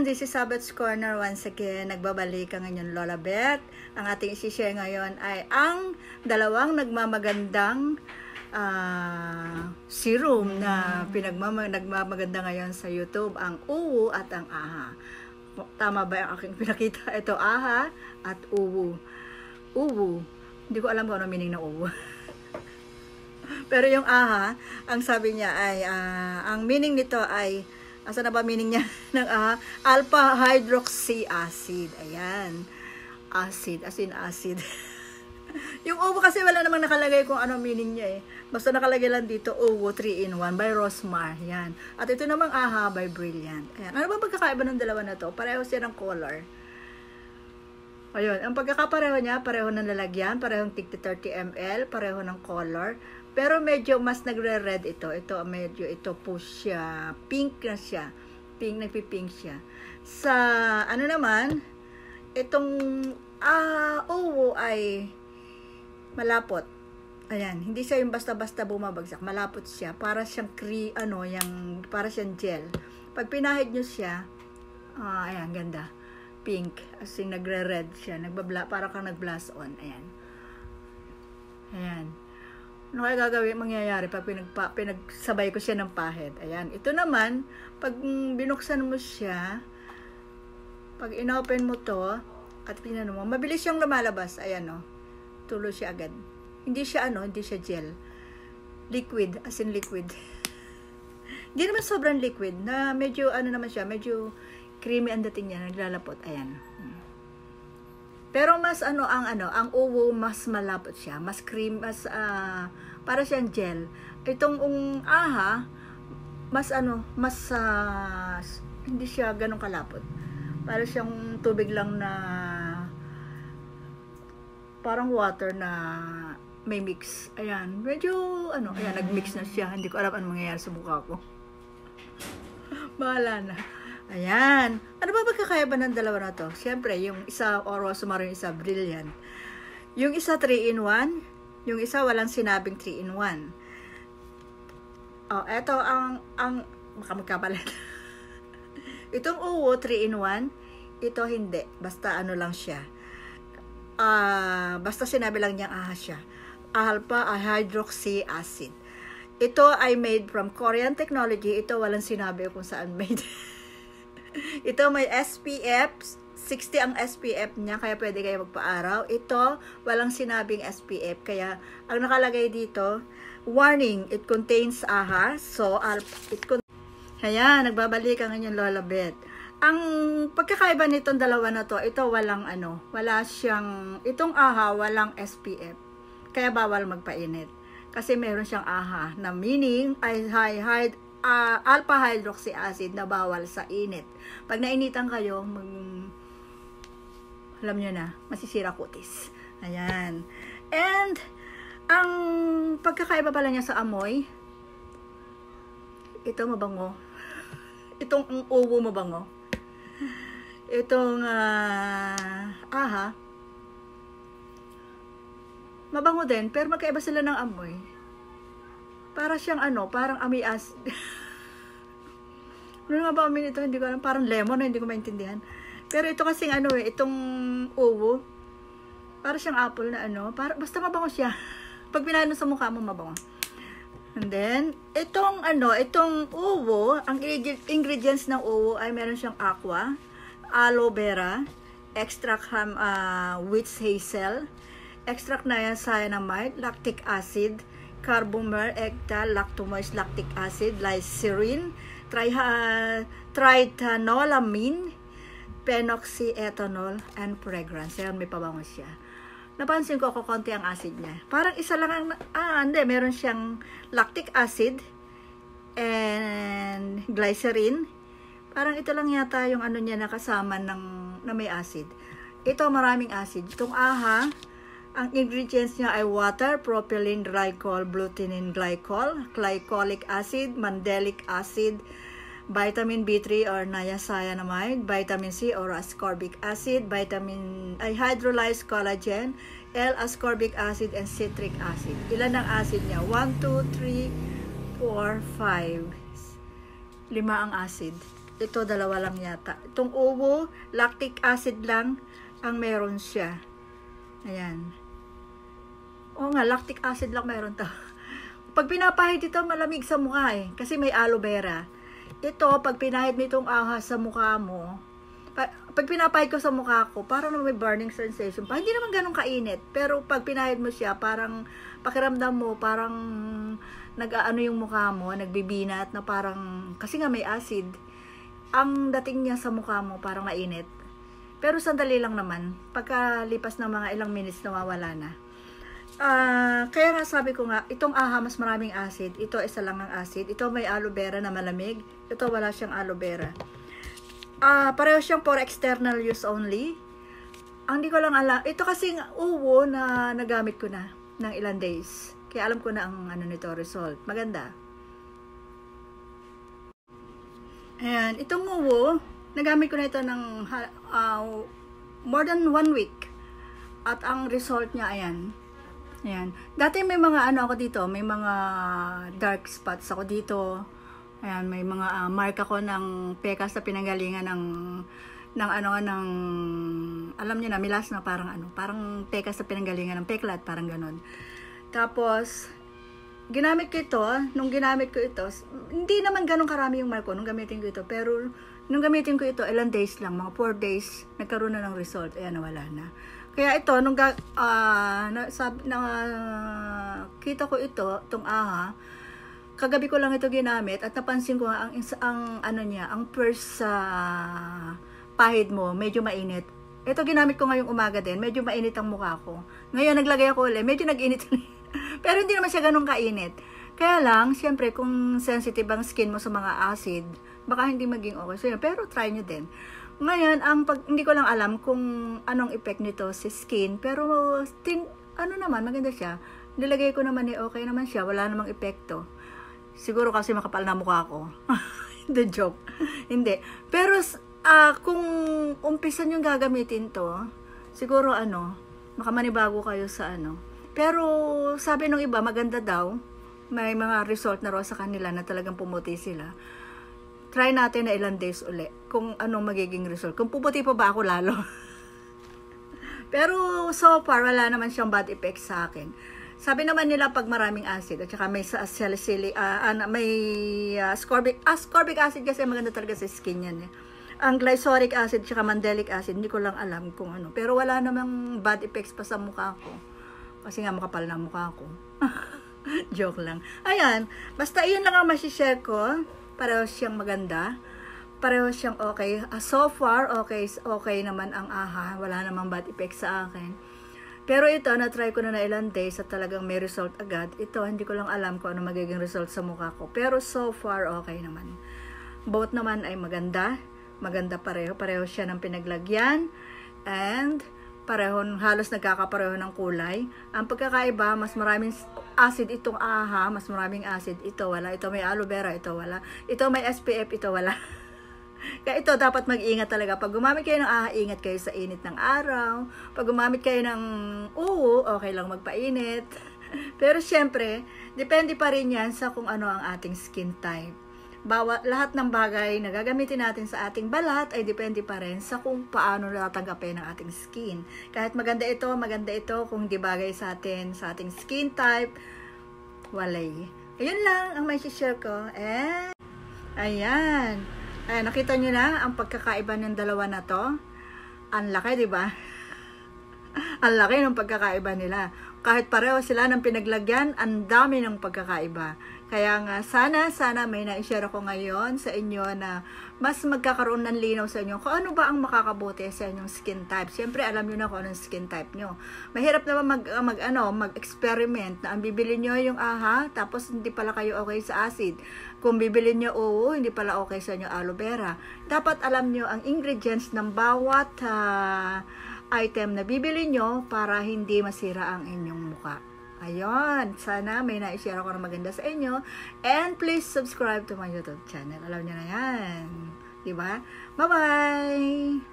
Ayan, this is Sabbath's Corner once again. Nagbabalik ang inyong Lola Beth. Ang ating isi-share ngayon ay ang dalawang nagmamagandang uh, serum na pinagmamag nagmamaganda ngayon sa YouTube, ang Uwu at ang Aha. Tama ba yung aking pinakita? Ito, Aha at Uwu. Uwu. Hindi ko alam kung ano meaning ng Uwu. Pero yung Aha, ang sabi niya ay, uh, ang meaning nito ay Asa na ba meaning niya ng uh, alpha hydroxy acid. Ayan. Acid, as in acid. yung uvo kasi wala namang nakalagay kung ano meaning niya eh. Basta nakalagay lang dito, uvo 3 in 1 by Rosmar. Yan. At ito namang aha by Brilliant. Ayan. Ano ba pagkakaiba ng dalawa na to? Pareho siya ng color. Ayun. Ang pagkakapareho niya, pareho ng lalagyan, parehong tig 30 ml, pareho ng color. Pero medyo mas nagre-red ito. Ito medyo ito po siya. Pink na siya. Pink, nagpi-pink siya. Sa ano naman, itong ah, uh, ay malapot. Ayan, hindi siya yung basta-basta bumabagsak. Malapot siya. Para siyang cre ano, yung, para siyang gel. Pag pinahid nyo siya, ah, ayan, ganda. Pink. As in, nagre-red siya. Nagbabla, para kang nag-blast on. Ayan. Ayan. Ano kaya gagawin, mangyayari pag pinagpa, pinagsabay ko siya ng pahid? Ayan. Ito naman, pag binuksan mo siya, pag inopen mo to, at pinano mo, mabilis siyang lumalabas. Ayan o. Oh. Tulo siya agad. Hindi siya ano, hindi siya gel. Liquid, as in liquid. hindi naman sobrang liquid, na medyo ano naman siya, medyo creamy ang dating niya, naglalapot. Ayan. Hmm. Pero mas ano ang ano, ang uwo mas malapot siya, mas cream, mas uh, para siyang gel. Itong um, aha, mas ano, mas uh, hindi siya ganun kalapot. Para siyang tubig lang na parang water na may mix. Ayan, medyo ano, ayan, nag-mix na siya. Hindi ko alam anong mangyayari sa mukha ko. Bahala na. Ayan. Ano ba magkakaiba ng dalawa na to? Siyempre, yung isa Oro Sumaro, yung isa Brilliant. Yung isa 3 in 1, yung isa walang sinabing 3 in 1. Oh, eto ang, ang, baka magkapalit. Itong uwo 3 in 1, ito hindi. Basta ano lang siya. Uh, basta sinabi lang niyang aha siya. Alpha hydroxy acid. Ito ay made from Korean technology. Ito walang sinabi kung saan made. Ito may SPF, 60 ang SPF niya, kaya pwede kayo magpa-araw. Ito, walang sinabing SPF, kaya ang nakalagay dito, warning, it contains AHA, so it con kaya nagbabalik ang inyong Lola Beth. Ang pagkakaiba nitong dalawa na to, ito walang ano, wala siyang, itong AHA walang SPF. Kaya bawal magpainit. Kasi meron siyang AHA na meaning high, high uh, alpha hydroxy acid na bawal sa init. Pag nainitan kayo, mag, alam nyo na, masisira kutis. Ayan. And, ang pagkakaiba pala niya sa amoy, ito mabango. Itong ang uwo mabango. Itong, uh, aha, mabango din, pero magkaiba sila ng amoy. Para siyang ano, parang amias. ano nga ba amin ito? Hindi ko alam. Parang lemon, hindi ko maintindihan. Pero ito kasing ano eh, itong uwo, para siyang apple na ano, para, basta mabango siya. Pag pinano sa mukha mo, mabango. And then, itong ano, itong uwo, ang ingredients ng uwo ay meron siyang aqua, aloe vera, extract ham, uh, witch hazel, extract na yan cyanamide, lactic acid, carbomer, ectal, lactomose, lactic acid, glycerin, triha, trithanolamine, phenoxyethanol, and fragrance. Ayan, may pabango siya. Napansin ko ako konti ang acid niya. Parang isa lang ang, ah, hindi, meron siyang lactic acid and glycerin. Parang ito lang yata yung ano niya nakasama ng, na may acid. Ito maraming acid. Itong aha, ang ingredients niya ay water, propylene glycol, glutenin glycol, glycolic acid, mandelic acid, vitamin B3 or niacinamide, vitamin C or ascorbic acid, vitamin ay hydrolyzed collagen, L-ascorbic acid, and citric acid. Ilan ang acid niya? 1, 2, 3, 4, 5. Lima ang acid. ito dalawa lang yata. Itong uwo, lactic acid lang ang meron siya. Ayan. Oo nga, lactic acid lang meron to. Pag pinapahid ito, malamig sa mukha eh. Kasi may aloe vera. Ito, pag pinahid mo itong ahas sa mukha mo, pag pinapahid ko sa mukha ko, parang may burning sensation pa. Hindi naman ganun kainit. Pero pag pinahid mo siya, parang pakiramdam mo, parang nag-aano yung mukha mo, nagbibinat na parang, kasi nga may acid. Ang dating niya sa mukha mo, parang mainit. Pero sandali lang naman. Pagkalipas ng mga ilang minutes, nawawala na. Uh, kaya nga sabi ko nga, itong aha mas maraming acid. Ito isa lang ang acid. Ito may aloe vera na malamig. Ito wala siyang aloe vera. Uh, pareho siyang for external use only. Ang di ko lang alam, ito kasi uwo na nagamit ko na ng ilang days. Kaya alam ko na ang ano nito, result. Maganda. Ayan, itong uwo, nagamit ko na ito ng uh, more than one week. At ang result niya, ayan. Ayan. Dati may mga ano ako dito, may mga dark spots ako dito Ayan, may mga uh, mark ako ng peka sa pinanggalingan ng ng ano ng alam niyo na milas na parang ano, parang peka sa pinanggalingan ng peklat, parang ganon. Tapos ginamit ko ito, nung ginamit ko ito, hindi naman ganun karami yung mark ko nung gamitin ko ito, pero nung gamitin ko ito, ilang days lang, mga 4 days, nagkaroon na ng result, ayan, nawala na. Kaya ito, nung uh, na, sabi, na, uh, kita ko ito, itong aha, kagabi ko lang ito ginamit at napansin ko ang ang ano niya, ang first uh, pahid mo, medyo mainit. Ito ginamit ko ngayong umaga din, medyo mainit ang mukha ko. Ngayon naglagay ako ulit, medyo nag-init Pero hindi naman siya ganun kainit. Kaya lang, siyempre, kung sensitive ang skin mo sa mga acid, baka hindi maging okay sa'yo. Pero try nyo din. Ngayon, ang pag, hindi ko lang alam kung anong effect nito sa skin. Pero, tin, ano naman, maganda siya. Nilagay ko naman eh, okay naman siya. Wala namang epekto. Siguro kasi makapal na mukha ko. The joke. Hindi. Pero uh, kung umpisan yung gagamitin to, siguro ano, makamanibago kayo sa ano. Pero sabi ng iba, maganda daw. May mga result na raw sa kanila na talagang pumuti sila. Try natin na ilang days uli kung anong magiging result. Kung puputi pa ba ako lalo. Pero so far, wala naman siyang bad effect sa akin. Sabi naman nila pag maraming acid at saka may salicylic uh, uh, may uh, ascorbic ascorbic acid kasi maganda talaga sa skin yan eh. Ang glycolic acid at mandelic acid hindi ko lang alam kung ano. Pero wala namang bad effects pa sa mukha ko. Kasi nga makapal na mukha ko. Joke lang. Ayan, basta iyon lang ang masishare ko. Pareho siyang maganda. Pareho siyang okay. Uh, so far, okay, okay naman ang aha. Wala namang bad effects sa akin. Pero ito, na-try ko na na ilang days at talagang may result agad. Ito, hindi ko lang alam kung ano magiging result sa mukha ko. Pero so far, okay naman. Both naman ay maganda. Maganda pareho. Pareho siya ng pinaglagyan. And pareho, halos nagkakapareho ng kulay. Ang pagkakaiba, mas maraming acid itong aha, mas maraming acid. Ito wala. Ito may aloe vera, ito wala. Ito may SPF, ito wala. Kaya ito, dapat mag-ingat talaga. Pag gumamit kayo ng ah, ingat kayo sa init ng araw. Pag gumamit kayo ng uwo, okay lang magpainit. Pero syempre, depende pa rin yan sa kung ano ang ating skin type. Bawa, lahat ng bagay na gagamitin natin sa ating balat ay depende pa rin sa kung paano natatanggapin ng ating skin. Kahit maganda ito, maganda ito, kung di bagay sa atin, sa ating skin type, walay. Ayun lang ang may share ko. And, ayan. Eh, nakita nyo na ang pagkakaiba ng dalawa na to? Ang laki, di ba? ang laki ng pagkakaiba nila. Kahit pareho sila ng pinaglagyan, ang dami ng pagkakaiba. Kaya nga, sana, sana may na-share ako ngayon sa inyo na mas magkakaroon ng linaw sa inyo kung ano ba ang makakabuti sa inyong skin type. Siyempre, alam niyo na kung anong skin type nyo. Mahirap naman mag, mag, ano, mag-experiment na ang bibili nyo yung aha, tapos hindi pala kayo okay sa acid. Kung bibili nyo oo, hindi pala okay sa inyo aloe vera. Dapat alam nyo ang ingredients ng bawat uh, item na bibili nyo para hindi masira ang inyong mukha. Ayun, sana may na-share ako na maganda sa inyo. And please subscribe to my YouTube channel. Alam niyo na yan. Diba? Bye-bye!